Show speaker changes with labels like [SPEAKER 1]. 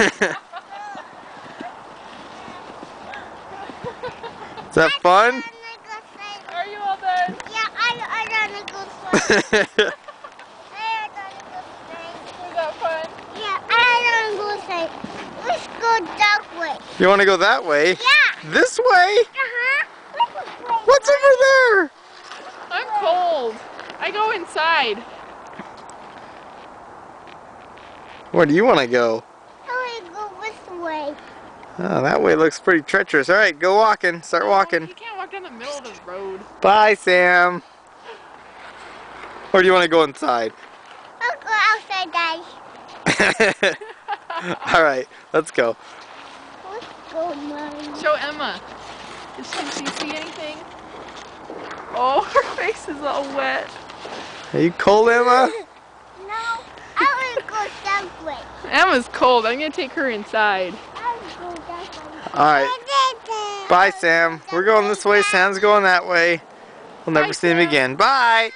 [SPEAKER 1] Is that fun?
[SPEAKER 2] Are you all done?
[SPEAKER 3] Yeah, I, I don't go
[SPEAKER 2] We got fun.
[SPEAKER 3] Yeah, I wanna go. Let's go that way.
[SPEAKER 1] You want to go that way?
[SPEAKER 3] Yeah.
[SPEAKER 1] This way?
[SPEAKER 3] Uh-huh.
[SPEAKER 1] What's over there?
[SPEAKER 2] I'm cold. I go inside.
[SPEAKER 1] Where do you want to go? Oh, that way looks pretty treacherous. All right, go walking. Start walking.
[SPEAKER 2] You can't walk down the middle of the road.
[SPEAKER 1] Bye, Sam. Or do you want to go inside?
[SPEAKER 3] I'll go outside, guys.
[SPEAKER 1] All right, let's go.
[SPEAKER 3] Let's go, Mom.
[SPEAKER 2] Show Emma. Did she, did she see anything? Oh, her face is all wet.
[SPEAKER 1] Are you cold, Emma?
[SPEAKER 3] No, I want to go that.
[SPEAKER 2] Emma's cold. I'm gonna take her inside.
[SPEAKER 3] I want to go that way.
[SPEAKER 1] All right. Bye, Sam. We're going this way. Sam's going that way. We'll never
[SPEAKER 2] Bye,
[SPEAKER 1] see him again. Bye.